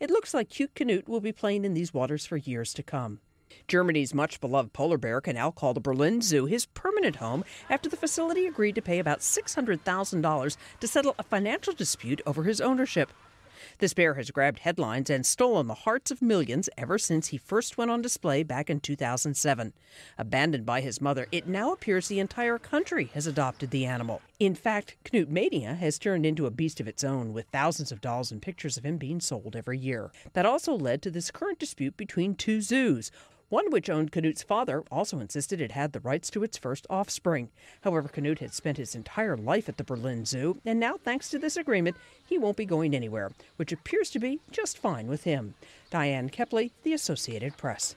it looks like cute Knut will be playing in these waters for years to come. Germany's much beloved polar bear can now call the Berlin Zoo his permanent home after the facility agreed to pay about $600,000 to settle a financial dispute over his ownership. This bear has grabbed headlines and stolen the hearts of millions ever since he first went on display back in 2007. Abandoned by his mother, it now appears the entire country has adopted the animal. In fact, Knut Mania has turned into a beast of its own, with thousands of dolls and pictures of him being sold every year. That also led to this current dispute between two zoos. One which owned Knut's father also insisted it had the rights to its first offspring. However, Canute had spent his entire life at the Berlin Zoo, and now, thanks to this agreement, he won't be going anywhere, which appears to be just fine with him. Diane Kepley, The Associated Press.